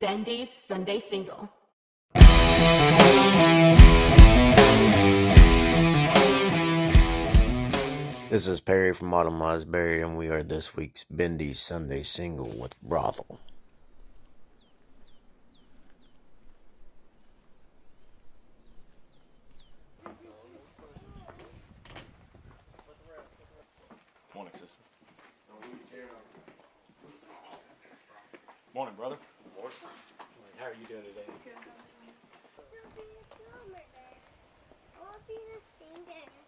Bendy's Sunday Single. This is Perry from Autumn Lies Buried, and we are this week's Bendy's Sunday single with Brothel. Morning, brother. Morning. How are you doing today? I'll be a drummer then. I'll be the singer.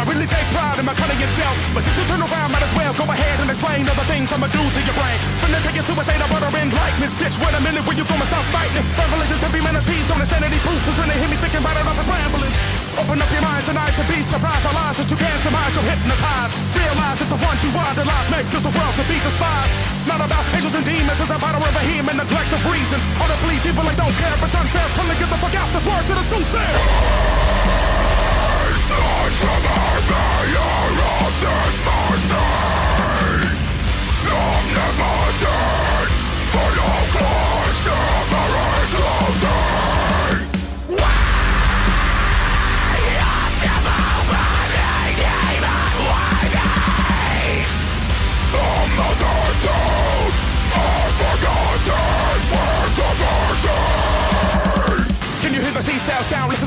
I really take pride in my cunning and stealth. But since you turn around, might as well go ahead and explain the things I'ma do to your brain. Finna take you to a state of utter enlightenment. Bitch, wait a minute, when you gonna stop fighting? Revelations of humanities on insanity proof when they hear me speaking right off his ramblings. Open up your minds and eyes and be surprised. All lies that you can't surmise, you'll. Realize that the ones you idolize make this a world to be despised. Not about angels and demons, it's about a him and neglect of reason. All the police evil, they don't care, but unfair. Tell me get the fuck out this word to the soothsayers. Can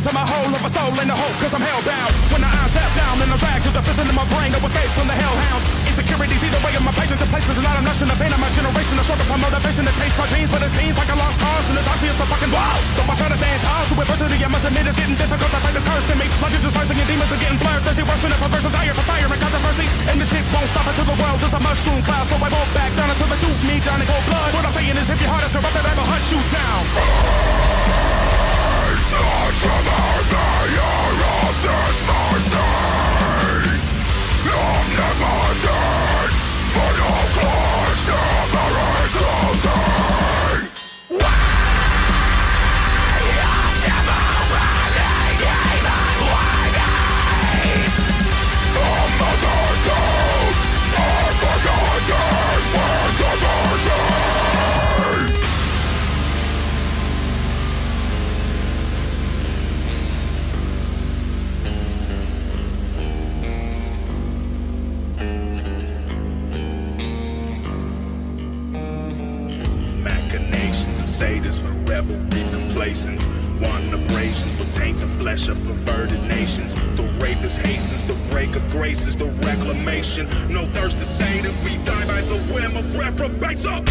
sea-sail sound? Listen to my whole of my soul and the hope, cause I'm hellbound. When the eyes step down and I drag to the prison in my brain to escape from the hellhounds. Insecurities either way of my patience and places and not I'm nursing the pain of my generation. The struggle for motivation to chase my dreams, but it seems like I lost cause and the dark is the fucking wall. Though I try to stand tall through adversity, I must admit it's getting difficult. The fight is cursing me. Logic dispersing and demons are getting blurred. Thirsty worse than a perverse desire for fire and controversy. And this shit won't stop until the world is a mushroom cloud. So I won't back down until they shoot me down in cold blood. What I'm saying is if your heart is corrupted, I will hunt you down. Sadists for rebel complacence. Abrasions will taint the flesh of perverted nations. The rapist hastens the break of graces, the reclamation. No thirst to say that we die by the whim of reprobates. Oh. Up.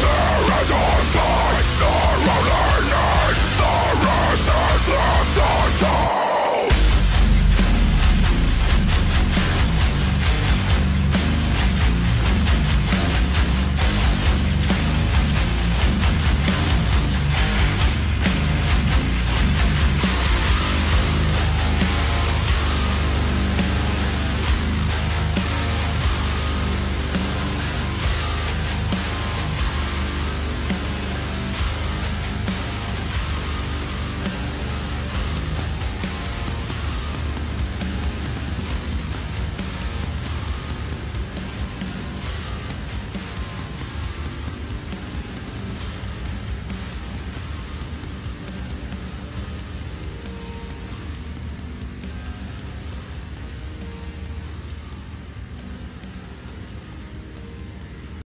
There is